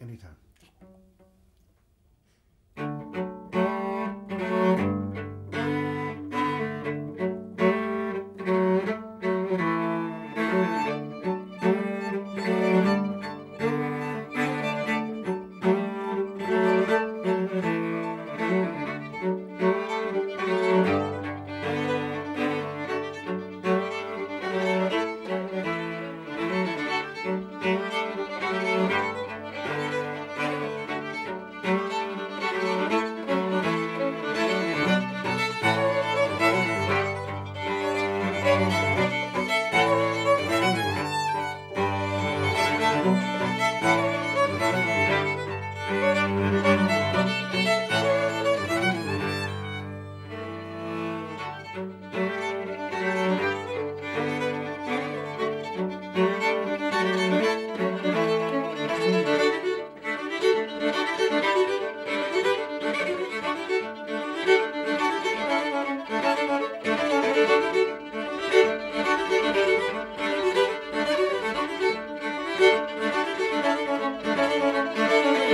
Anytime.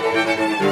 Música